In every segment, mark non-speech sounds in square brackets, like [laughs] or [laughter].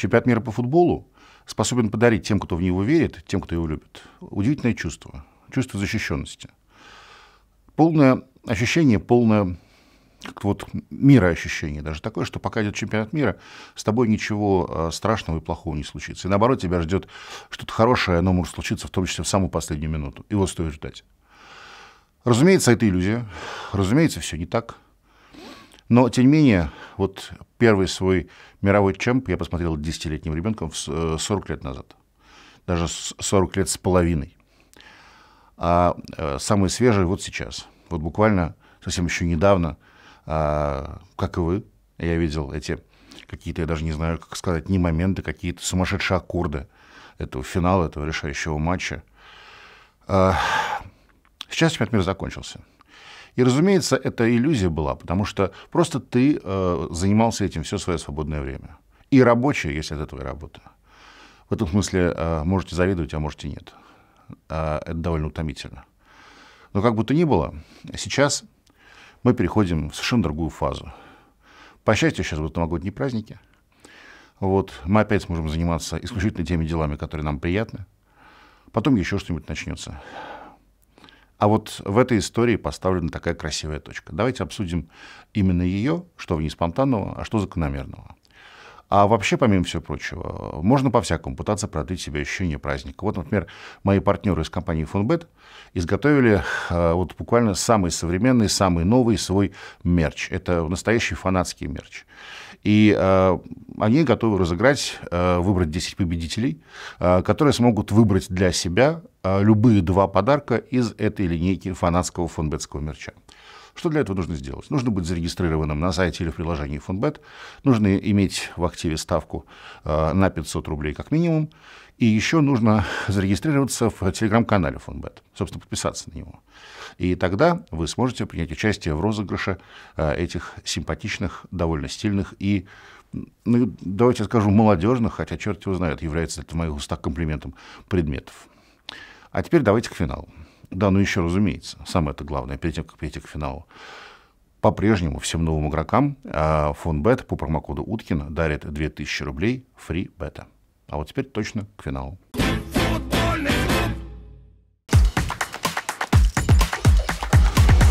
Чемпионат мира по футболу способен подарить тем, кто в него верит, тем, кто его любит, удивительное чувство, чувство защищенности. Полное ощущение, полное как вот мироощущение даже такое, что пока идет чемпионат мира, с тобой ничего э, страшного и плохого не случится. И наоборот, тебя ждет что-то хорошее, оно может случиться в том числе в самую последнюю минуту. Вот стоит ждать. Разумеется, это иллюзия. Разумеется, все не так. Но, тем не менее, вот первый свой мировой чемп я посмотрел десятилетним ребенком 40 э, лет назад. Даже 40 лет с половиной. А э, самый свежий вот сейчас. Вот буквально совсем еще недавно, а, как и вы, я видел эти какие-то, я даже не знаю, как сказать, не моменты, какие-то сумасшедшие аккорды этого финала, этого решающего матча. А, сейчас чемпионат мира закончился. И, разумеется, это иллюзия была, потому что просто ты э, занимался этим все свое свободное время. И рабочее, если это твоя работа. В этом смысле э, можете завидовать, а можете нет. Э, это довольно утомительно. Но как бы то ни было, сейчас мы переходим в совершенно другую фазу. По счастью, сейчас будут новогодние праздники. Вот, мы опять сможем заниматься исключительно теми делами, которые нам приятны. Потом еще что-нибудь начнется. А вот в этой истории поставлена такая красивая точка. Давайте обсудим именно ее, что в ней спонтанного, а что закономерного. А вообще, помимо всего прочего, можно по-всякому пытаться продлить себе ощущение праздника. Вот, например, мои партнеры из компании Funbet изготовили э, вот буквально самый современный, самый новый свой мерч. Это настоящий фанатский мерч. И э, они готовы разыграть, э, выбрать 10 победителей, э, которые смогут выбрать для себя э, любые два подарка из этой линейки фанатского фонбетского мерча. Что для этого нужно сделать? Нужно быть зарегистрированным на сайте или в приложении Фонбет, нужно иметь в активе ставку э, на 500 рублей как минимум, и еще нужно зарегистрироваться в телеграм-канале Фонбет, собственно, подписаться на него. И тогда вы сможете принять участие в розыгрыше э, этих симпатичных, довольно стильных и ну, давайте скажу, молодежных, хотя черт его знает, является это в моих устах комплиментом предметов. А теперь давайте к финалу. Да, ну еще разумеется, самое это главное, перед тем, как перейти к финалу. По-прежнему всем новым игрокам а, фонд Бет по промокоду Уткина дарит 2000 рублей фри бета. А вот теперь точно к финалу.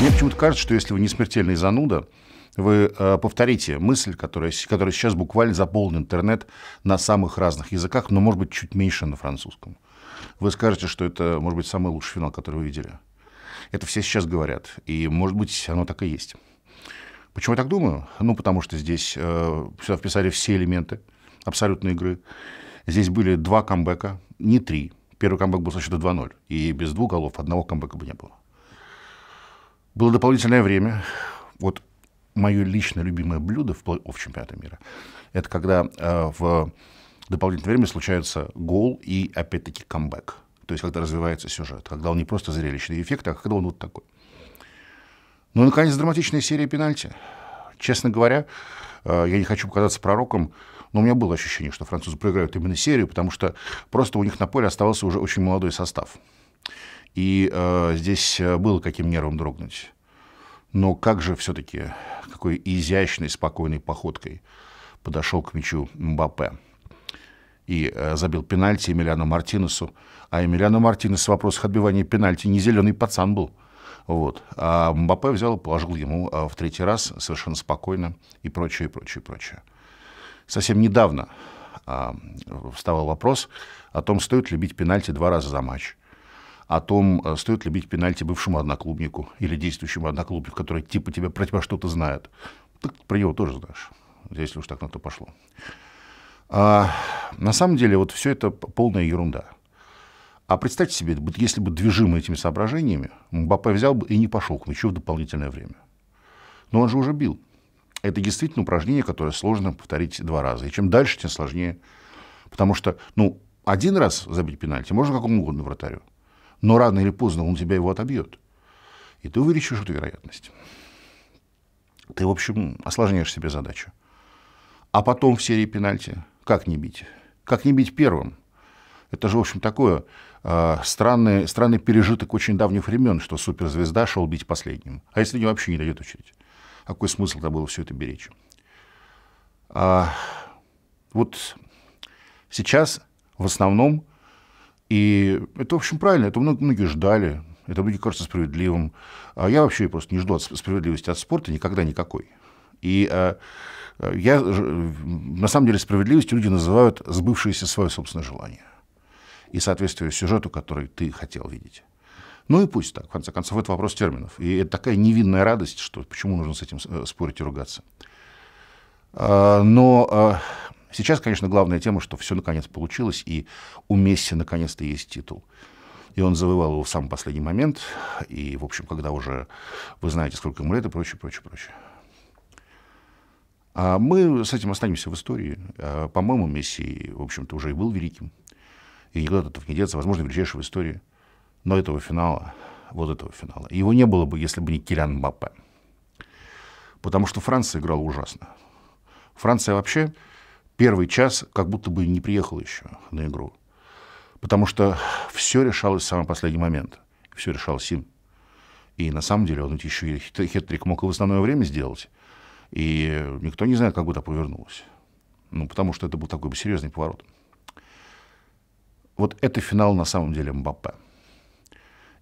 Мне почему-то кажется, что если вы не смертельный зануда, вы э, повторите мысль, которая, которая сейчас буквально заполнит интернет на самых разных языках, но, может быть, чуть меньше на французском вы скажете, что это, может быть, самый лучший финал, который вы видели. Это все сейчас говорят, и, может быть, оно так и есть. Почему я так думаю? Ну, потому что здесь э, сюда вписали все элементы абсолютной игры. Здесь были два камбэка, не три. Первый камбэк был со счета 2-0, и без двух голов одного камбэка бы не было. Было дополнительное время. Вот мое лично любимое блюдо в плей-офф чемпионата мира, это когда э, в дополнительное время случается гол и, опять-таки, камбэк. То есть, когда развивается сюжет, когда он не просто зрелищный эффект, а когда он вот такой. Ну и, наконец, драматичная серия пенальти. Честно говоря, э, я не хочу показаться пророком, но у меня было ощущение, что французы проиграют именно серию, потому что просто у них на поле оставался уже очень молодой состав. И э, здесь э, было каким нервом дрогнуть. Но как же все-таки, какой изящной, спокойной походкой подошел к мячу Мбаппе и э, забил пенальти Эмилиану Мартинесу. А Эмилиану Мартинес в вопросах отбивания пенальти не зеленый пацан был. Вот. А Мбаппе взял и положил ему э, в третий раз совершенно спокойно и прочее, и прочее, и прочее. Совсем недавно а, вставал вопрос о том, стоит ли бить пенальти два раза за матч. О том, э, стоит ли бить пенальти бывшему одноклубнику или действующему одноклубнику, который типа тебя про тебя что-то знает. Ты про него тоже знаешь, если уж так на то пошло. А, на самом деле вот все это полная ерунда. А представьте себе, если бы движимый этими соображениями, Мбаппе взял бы и не пошел к мячу в дополнительное время. Но он же уже бил. Это действительно упражнение, которое сложно повторить два раза. И чем дальше, тем сложнее. Потому что, ну, один раз забить пенальти можно какому угодно вратарю. Но рано или поздно он тебя его отобьет. И ты увеличишь эту вероятность. Ты, в общем, осложняешь себе задачу. А потом в серии пенальти как не бить? Как не бить первым? Это же, в общем, такое э, странный, странный пережиток очень давних времен, что суперзвезда шел бить последним. А если не вообще не дойдет очередь? Какой смысл тогда было все это беречь? А, вот Сейчас в основном, и это, в общем, правильно, это многие ждали, это мне кажется справедливым. А я вообще просто не жду справедливости от спорта никогда никакой. И а, я, на самом деле, справедливостью люди называют сбывшееся свое собственное желание и соответствие сюжету, который ты хотел видеть. Ну и пусть так, в конце концов, это вопрос терминов. И это такая невинная радость, что почему нужно с этим э, спорить и ругаться. А, но сейчас, конечно, главная тема, что все наконец получилось, и у Месси наконец-то есть титул. И он завоевал его в самый последний момент, и, в общем, когда уже вы знаете, сколько ему лет и прочее, прочее, прочее. А мы с этим останемся в истории. По-моему, Месси, в общем-то, уже и был великим. И никуда от этого не деться, возможно, величайший в истории. Но этого финала, вот этого финала, его не было бы, если бы не Килян Мбаппе. Потому что Франция играла ужасно. Франция вообще первый час как будто бы не приехала еще на игру. Потому что все решалось в самый последний момент. Все решалось им. И на самом деле он ведь еще и хет-трик мог и в основное время сделать. И никто не знает, как бы это повернулось. Ну, потому что это был такой бы серьезный поворот. Вот это финал на самом деле Мбаппе.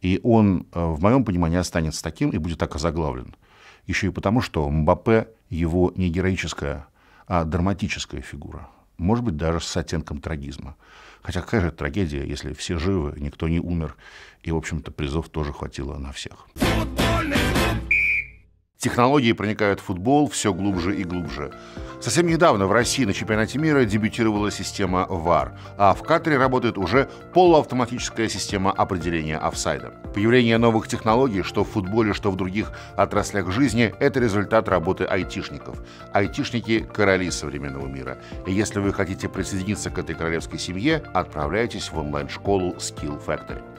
И он, э, в моем понимании, останется таким и будет так озаглавлен. Еще и потому, что Мбаппе его не героическая, а драматическая фигура. Может быть, даже с оттенком трагизма. Хотя какая же трагедия, если все живы, никто не умер, и, в общем-то, призов тоже хватило на всех. Технологии проникают в футбол все глубже и глубже. Совсем недавно в России на чемпионате мира дебютировала система VAR, а в Катаре работает уже полуавтоматическая система определения офсайда. Появление новых технологий, что в футболе, что в других отраслях жизни, это результат работы айтишников. Айтишники – короли современного мира. И если вы хотите присоединиться к этой королевской семье, отправляйтесь в онлайн-школу Skill Factory.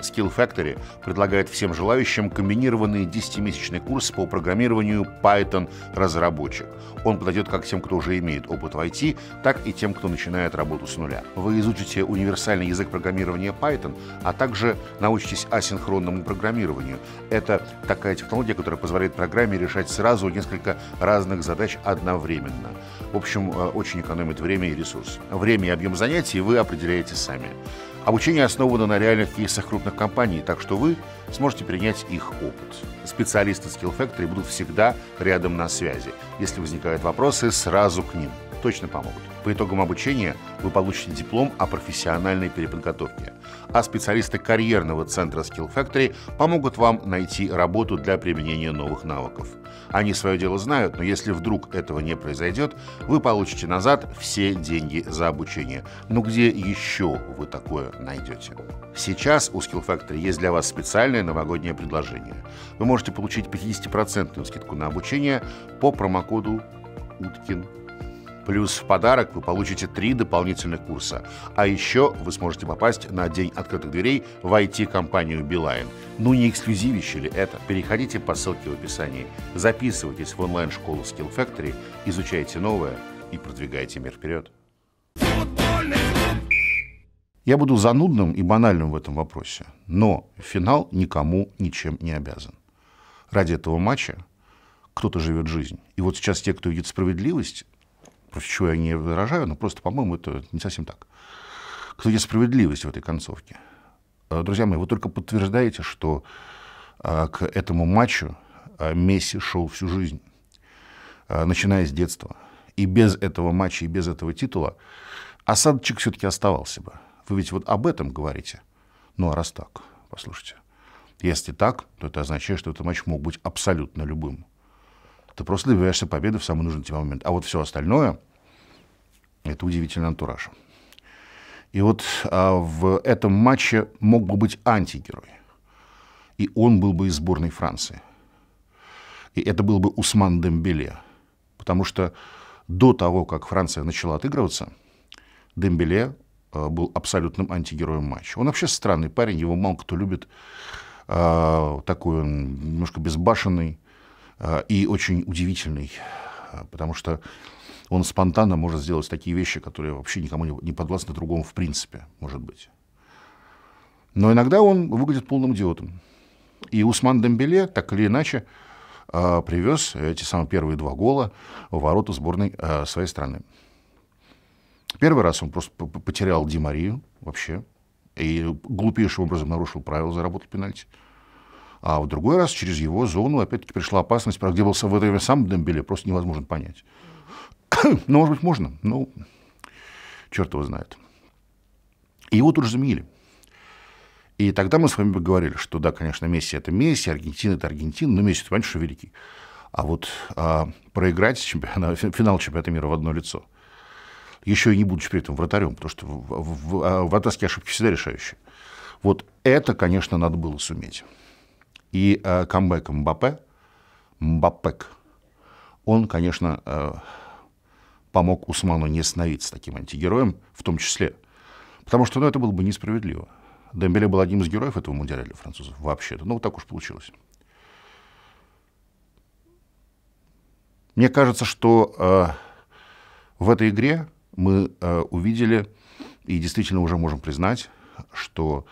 Skill Factory предлагает всем желающим комбинированный 10-месячный курс по программированию Python разработчик. Он подойдет как тем, кто уже имеет опыт в IT, так и тем, кто начинает работу с нуля. Вы изучите универсальный язык программирования Python, а также научитесь асинхронному программированию. Это такая технология, которая позволяет программе решать сразу несколько разных задач одновременно. В общем, э, очень экономит время и ресурс. Время и объем занятий вы определяете сами. Обучение основано на реальных кейсах крупных компаний, так что вы сможете принять их опыт. Специалисты Skill Factory будут всегда рядом на связи. Если возникают вопросы, сразу к ним. Точно помогут. По итогам обучения вы получите диплом о профессиональной переподготовке. А специалисты карьерного центра Skill Factory помогут вам найти работу для применения новых навыков. Они свое дело знают, но если вдруг этого не произойдет, вы получите назад все деньги за обучение. Но где еще вы такое найдете? Сейчас у Skill Factory есть для вас специальное новогоднее предложение. Вы можете получить 50% скидку на обучение по промокоду Уткин Плюс в подарок вы получите три дополнительных курса. А еще вы сможете попасть на День открытых дверей в IT-компанию Билайн. Ну не эксклюзивище ли это? Переходите по ссылке в описании. Записывайтесь в онлайн-школу Skill Factory, изучайте новое и продвигайте мир вперед. Я буду занудным и банальным в этом вопросе, но финал никому ничем не обязан. Ради этого матча кто-то живет жизнь. И вот сейчас те, кто видит справедливость, против чего я не выражаю, но просто, по-моему, это не совсем так. Есть справедливость в этой концовке? Э, друзья мои, вы только подтверждаете, что э, к этому матчу э, Месси шел всю жизнь, начиная с детства. И без этого матча, и без этого титула осадочек все-таки оставался бы. Вы ведь вот об этом говорите. Ну, а раз так, послушайте. Если так, то это означает, что этот матч мог быть абсолютно любым ты просто добиваешься победы в самый нужный тебе момент. А вот все остальное – это удивительный антураж. И вот а, в этом матче мог бы быть антигерой. И он был бы из сборной Франции. И это был бы Усман Дембеле. Потому что до того, как Франция начала отыгрываться, Дембеле а, был абсолютным антигероем матча. Он вообще странный парень, его мало кто любит. А, такой он немножко безбашенный, и очень удивительный, э, потому что он спонтанно может сделать такие вещи, которые вообще никому не подвластны другому в принципе, может быть. Но иногда он выглядит полным идиотом. И Усман Дембеле, так или иначе, э, привез эти самые первые два гола в ворота сборной своей страны. Первый раз он просто потерял Ди Марию вообще, и глупейшим образом нарушил правила, заработал пенальти. А в другой раз через его зону опять-таки пришла опасность, правда, где был в это время сам Дембеле, просто невозможно понять. [coughs] ну, может быть, можно, но черт его знает. И его тут же заменили. И тогда мы с вами говорили, что да, конечно, Месси это Месси, Аргентина это Аргентина, но Месси, понимаете, что великий. А вот а, проиграть чемпионат, [laughs] финал чемпионата мира в одно лицо, еще и не будучи при этом вратарем, потому что в, в, в, вратарские ошибки всегда решающие. Вот это, конечно, надо было суметь. И э, камбэк Мбаппе, Мбаппек, он, конечно, э, помог Усману не становиться таким антигероем, в том числе. Потому что ну, это было бы несправедливо. Дембеле был одним из героев этого мундиаля для французов вообще-то. Ну, вот так уж получилось. Мне кажется, что э, в этой игре мы э, увидели и действительно уже можем признать, что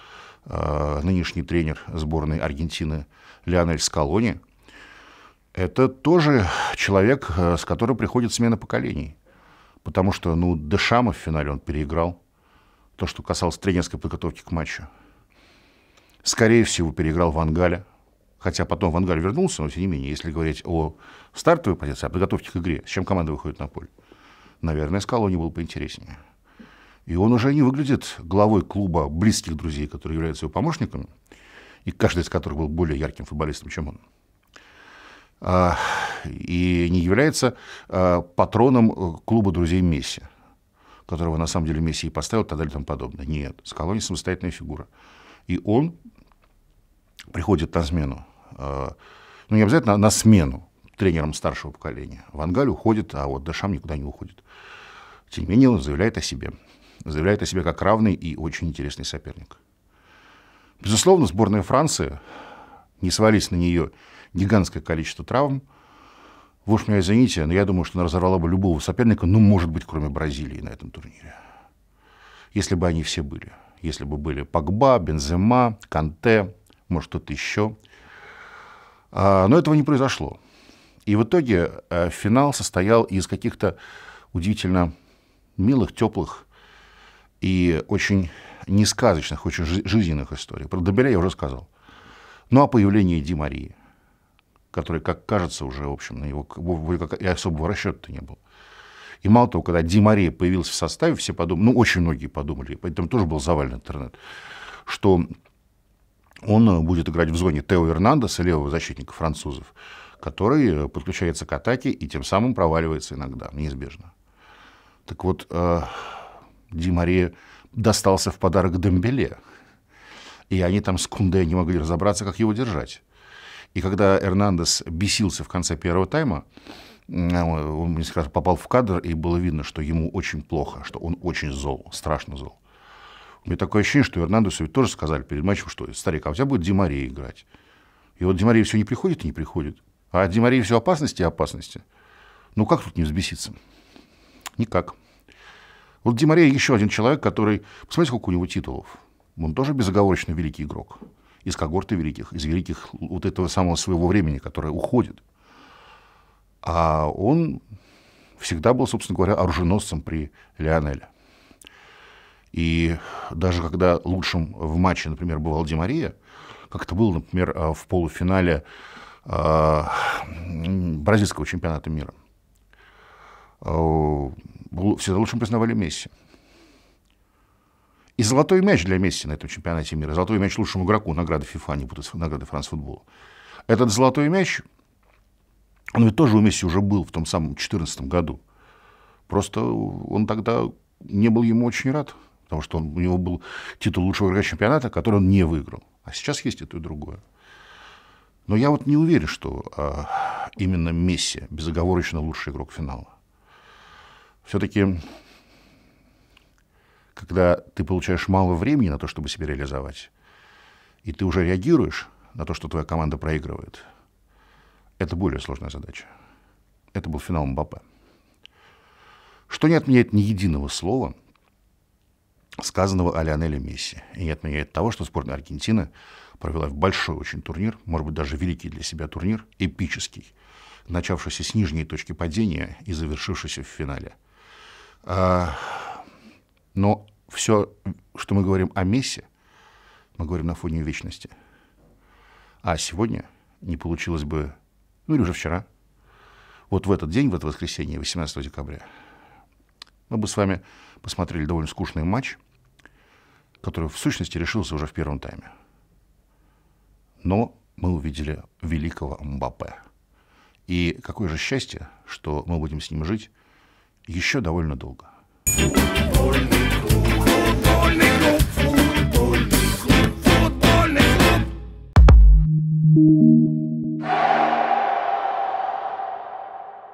нынешний тренер сборной Аргентины Леонель Скалони это тоже человек, э, с которым приходит смена поколений. Потому что, ну, Дешама в финале он переиграл. То, что касалось тренерской подготовки к матчу. Скорее всего, переиграл Вангаля. Хотя потом Вангаль вернулся, но тем не менее, если говорить о стартовой позиции, о подготовке к игре, с чем команда выходит на поле, наверное, Скалони был поинтереснее. И он уже не выглядит главой клуба близких друзей, которые являются его помощниками, и каждый из которых был более ярким футболистом, чем он. А, и не является а, патроном э, клуба друзей Месси, которого на самом деле Месси и поставил, и так далее и тому подобное. Нет, Скалони самостоятельная фигура. И он приходит на смену, а, ну не обязательно на смену тренером старшего поколения. Вангаль уходит, а вот Дашам никуда не уходит. Тем не менее, он заявляет о себе. Заявляет о себе как равный и очень интересный соперник. Безусловно, сборная Франции, не свались на нее гигантское количество травм. Вы уж меня извините, но я думаю, что она разорвала бы любого соперника, ну, может быть, кроме Бразилии на этом турнире. Если бы они все были. Если бы были Погба, Бензема, Канте, может, кто-то еще. А, но этого не произошло. И в итоге э, финал состоял из каких-то удивительно милых, теплых и очень несказочных, очень жизненных историй. Про Добеля я уже сказал. Ну, а появление Ди Марии – который, как кажется, уже, в общем, на его и особого расчета не было. И мало того, когда Ди Мария появился в составе, все подумали, ну, очень многие подумали, поэтому тоже был завален интернет, что он будет играть в зоне Тео Эрнандеса, левого защитника французов, который подключается к атаке и тем самым проваливается иногда, неизбежно. Так вот, э, Ди Мария достался в подарок Дембеле, и они там с Кунде не могли разобраться, как его держать. И когда Эрнандес бесился в конце первого тайма, он несколько раз попал в кадр, и было видно, что ему очень плохо, что он очень зол, страшно зол. У меня такое ощущение, что Эрнандесу ведь тоже сказали перед матчем, что старик, а у тебя будет Димария играть. И вот Димария все не приходит и не приходит. А от Димарии все опасности и опасности. Ну как тут не взбеситься? Никак. Вот Димария еще один человек, который... Посмотрите, сколько у него титулов. Он тоже безоговорочно великий игрок из когорты великих, из великих вот этого самого своего времени, которое уходит. А он всегда был, собственно говоря, оруженосцем при Лионеле. И даже когда лучшим в матче, например, был Ди Мария, как это было, например, а, в полуфинале э, бразильского чемпионата мира, всегда лучшим признавали Месси. И золотой мяч для Месси на этом чемпионате мира, золотой мяч лучшему игроку, награды ФИФА, не путать награды франц-футбола. Этот золотой мяч, он ведь тоже у Месси уже был в том самом 2014 году. Просто он тогда не был ему очень рад, потому что он, у него был титул лучшего игрока чемпионата, который он не выиграл. А сейчас есть это и другое. Но я вот не уверен, что а, именно Месси безоговорочно лучший игрок финала. Все-таки когда ты получаешь мало времени на то, чтобы себя реализовать, и ты уже реагируешь на то, что твоя команда проигрывает, это более сложная задача. Это был финал Мбаппе. Что не отменяет ни единого слова, сказанного о Лионеле Месси. И не отменяет того, что сборная Аргентины провела в большой очень турнир, может быть, даже великий для себя турнир, эпический, начавшийся с нижней точки падения и завершившийся в финале. А, Но все, что мы говорим о Мессе, мы говорим на фоне вечности. А сегодня не получилось бы, ну или уже вчера, вот в этот день, в это воскресенье, 18 декабря, мы бы с вами посмотрели довольно скучный матч, который в сущности решился уже в первом тайме. Но мы увидели великого Мбаппе. И какое же счастье, что мы будем с ним жить еще довольно долго. Вольный